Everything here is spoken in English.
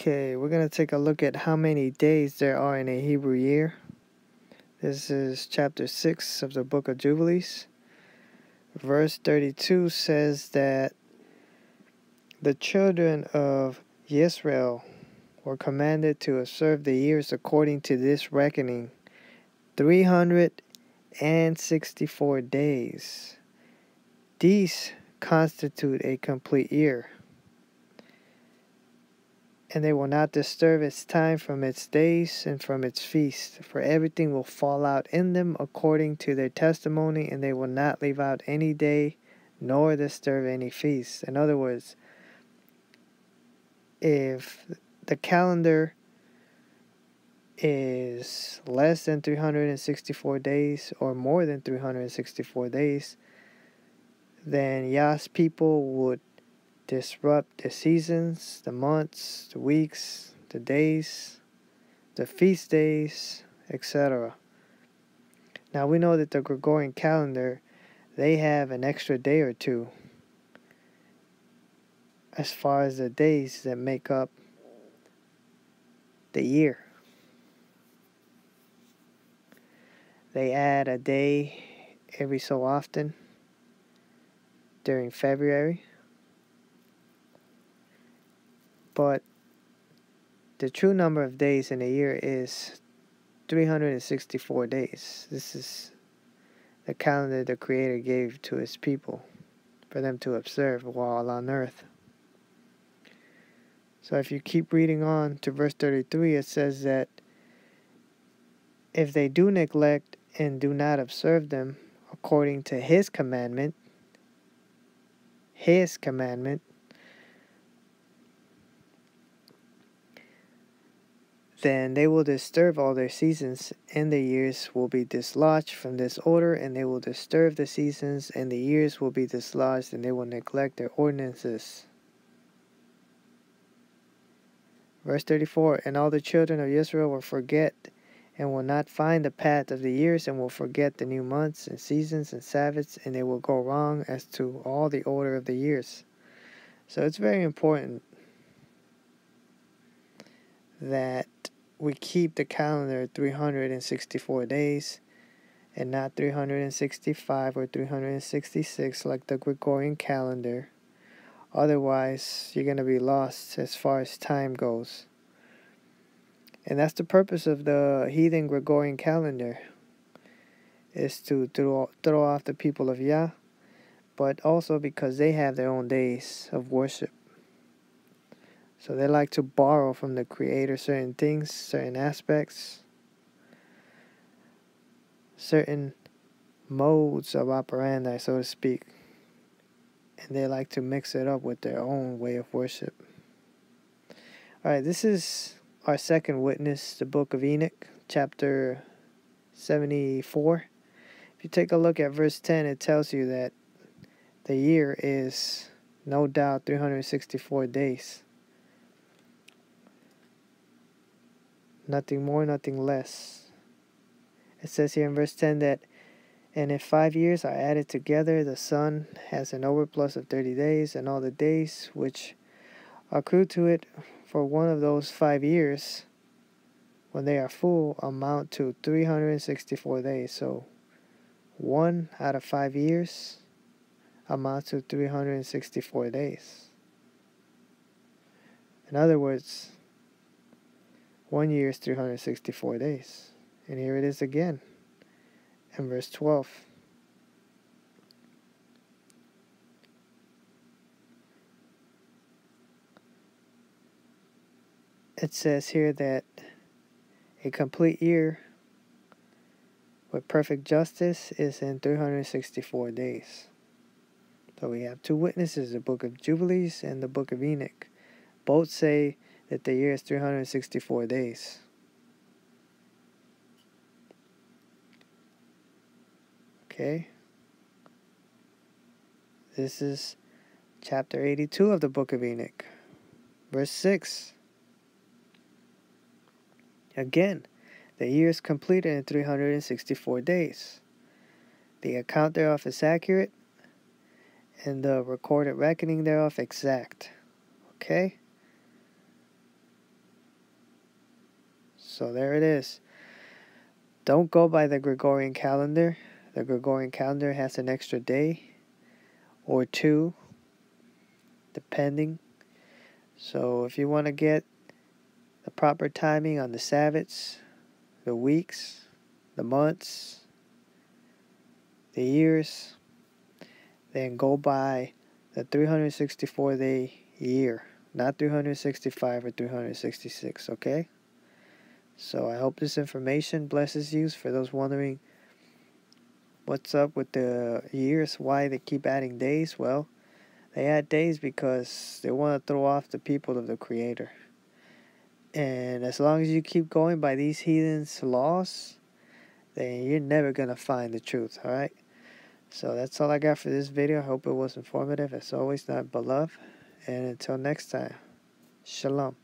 Okay, we're going to take a look at how many days there are in a Hebrew year. This is chapter 6 of the book of Jubilees. Verse 32 says that the children of Israel were commanded to observe the years according to this reckoning 364 days. These constitute a complete year and they will not disturb its time from its days and from its feast, for everything will fall out in them according to their testimony, and they will not leave out any day nor disturb any feast. In other words, if the calendar is less than 364 days or more than 364 days, then Yah's people would disrupt the seasons, the months, the weeks, the days, the feast days, etc. Now we know that the Gregorian calendar, they have an extra day or two as far as the days that make up the year. They add a day every so often during February but the true number of days in a year is 364 days. This is the calendar the Creator gave to His people for them to observe while on earth. So if you keep reading on to verse 33, it says that if they do neglect and do not observe them according to His commandment, His commandment, Then they will disturb all their seasons, and the years will be dislodged from this order, and they will disturb the seasons, and the years will be dislodged, and they will neglect their ordinances. Verse 34 And all the children of Israel will forget and will not find the path of the years, and will forget the new months and seasons and Sabbaths, and they will go wrong as to all the order of the years. So it's very important that we keep the calendar 364 days and not 365 or 366 like the Gregorian calendar. Otherwise, you're going to be lost as far as time goes. And that's the purpose of the heathen Gregorian calendar is to throw, throw off the people of Yah, but also because they have their own days of worship. So they like to borrow from the creator certain things, certain aspects, certain modes of operandi, so to speak. And they like to mix it up with their own way of worship. Alright, this is our second witness, the book of Enoch, chapter 74. If you take a look at verse 10, it tells you that the year is no doubt 364 days. Nothing more, nothing less. It says here in verse 10 that, and if five years are added together, the sun has an overplus of 30 days, and all the days which accrue to it for one of those five years, when they are full, amount to 364 days. So, one out of five years amounts to 364 days. In other words, one year is 364 days. And here it is again in verse 12. It says here that a complete year with perfect justice is in 364 days. So we have two witnesses, the book of Jubilees and the book of Enoch. Both say that the year is 364 days. Okay. This is chapter 82 of the book of Enoch, verse 6. Again, the year is completed in 364 days. The account thereof is accurate, and the recorded reckoning thereof exact. Okay? So there it is. Don't go by the Gregorian calendar. The Gregorian calendar has an extra day or two, depending. So if you want to get the proper timing on the Sabbaths, the weeks, the months, the years, then go by the 364 day year, not 365 or 366, okay? So I hope this information blesses you for those wondering what's up with the years, why they keep adding days. Well, they add days because they want to throw off the people of the Creator. And as long as you keep going by these heathens' laws, then you're never going to find the truth, alright? So that's all I got for this video. I hope it was informative. As always, not but love. And until next time, shalom.